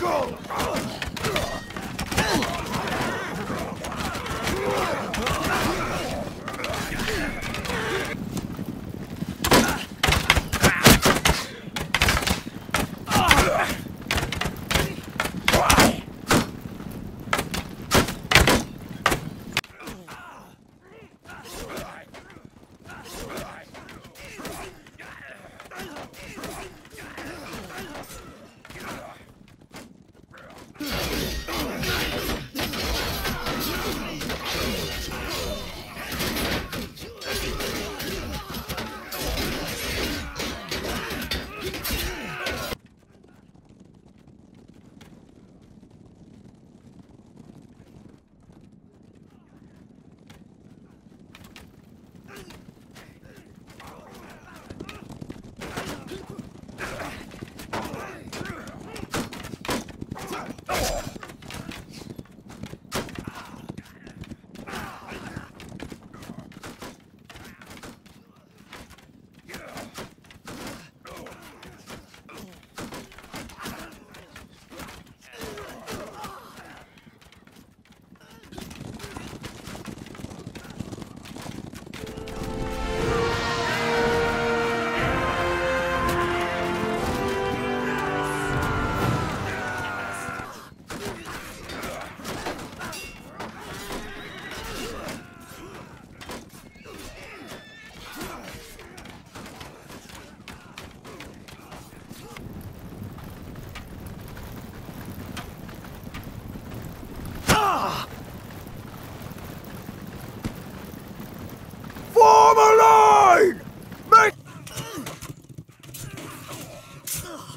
Go! No!